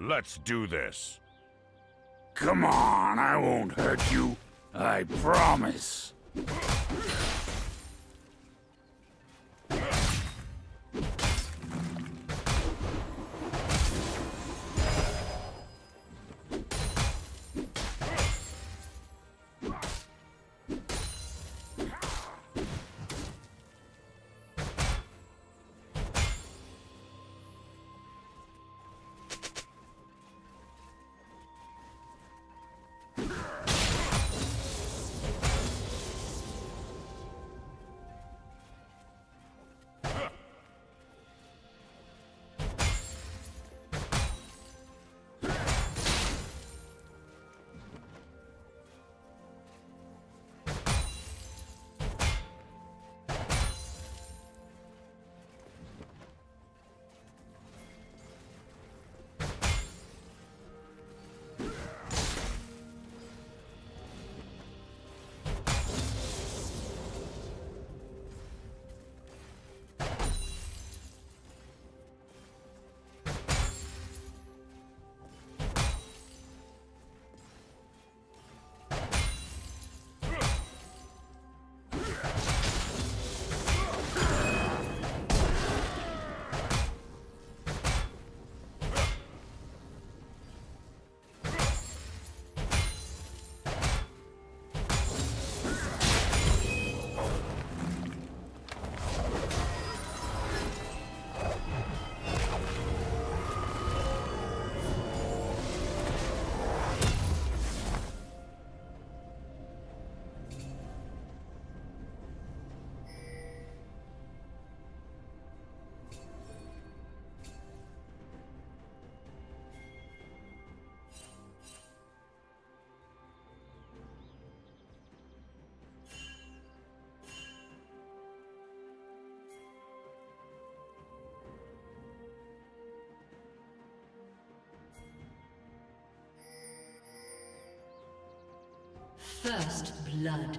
Let's do this. Come on, I won't hurt you. I promise. First blood.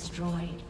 Destroyed.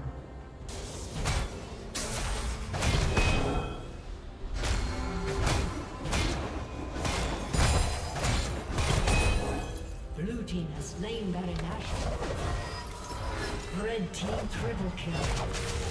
Baron Red team triple kill.